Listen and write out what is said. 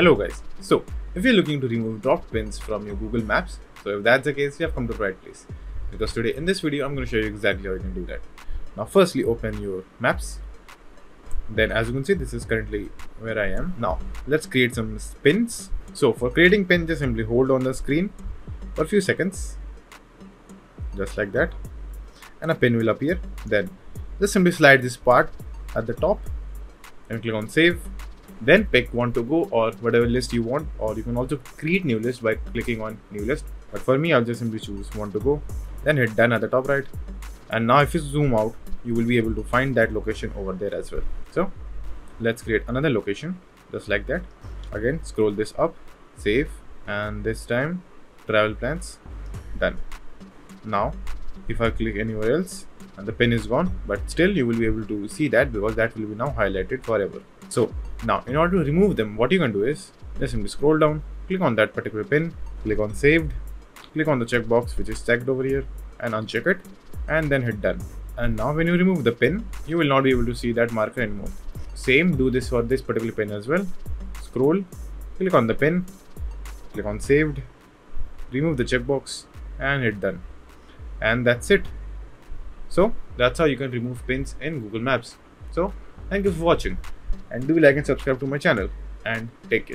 Hello guys, so if you're looking to remove dropped pins from your Google Maps, so if that's the case, you have come to the right place. Because today in this video, I'm going to show you exactly how you can do that. Now firstly, open your maps. Then as you can see, this is currently where I am. Now let's create some pins. So for creating pin, just simply hold on the screen for a few seconds, just like that. And a pin will appear. Then just simply slide this part at the top and click on save then pick want to go or whatever list you want or you can also create new list by clicking on new list. But for me i'll just simply choose want to go then hit done at the top right. And now if you zoom out you will be able to find that location over there as well. So let's create another location just like that. Again scroll this up save and this time travel plans done. Now if i click anywhere else and the pin is gone but still you will be able to see that because that will be now highlighted forever so now, in order to remove them, what you can do is just simply scroll down, click on that particular pin, click on saved, click on the checkbox which is checked over here and uncheck it and then hit done. And now when you remove the pin, you will not be able to see that marker anymore. Same, do this for this particular pin as well. Scroll, click on the pin, click on saved, remove the checkbox and hit done. And that's it. So that's how you can remove pins in Google Maps. So thank you for watching and do like and subscribe to my channel and take care